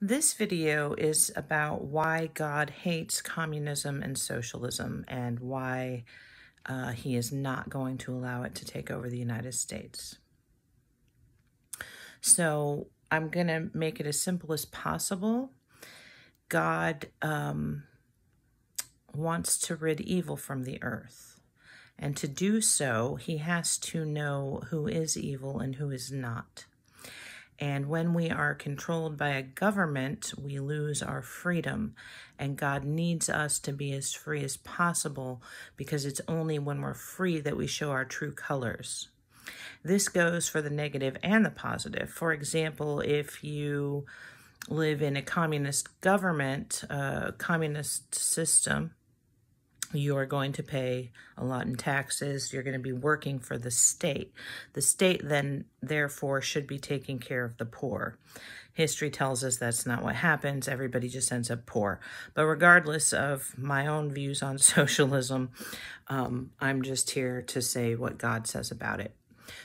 This video is about why God hates communism and socialism and why uh, he is not going to allow it to take over the United States. So I'm going to make it as simple as possible. God um, wants to rid evil from the earth. And to do so, he has to know who is evil and who is not. And when we are controlled by a government, we lose our freedom. And God needs us to be as free as possible because it's only when we're free that we show our true colors. This goes for the negative and the positive. For example, if you live in a communist government, a communist system, you are going to pay a lot in taxes. You're going to be working for the state. The state then, therefore, should be taking care of the poor. History tells us that's not what happens. Everybody just ends up poor. But regardless of my own views on socialism, um, I'm just here to say what God says about it.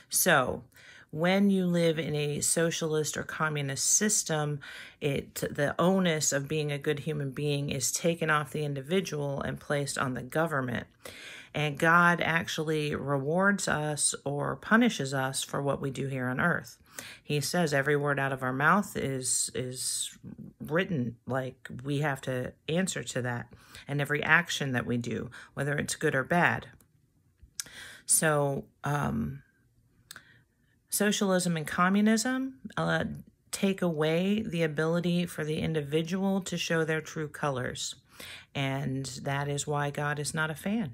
So, when you live in a socialist or communist system, it the onus of being a good human being is taken off the individual and placed on the government. And God actually rewards us or punishes us for what we do here on earth. He says every word out of our mouth is is written like we have to answer to that and every action that we do, whether it's good or bad. So, um, Socialism and communism uh, take away the ability for the individual to show their true colors. And that is why God is not a fan.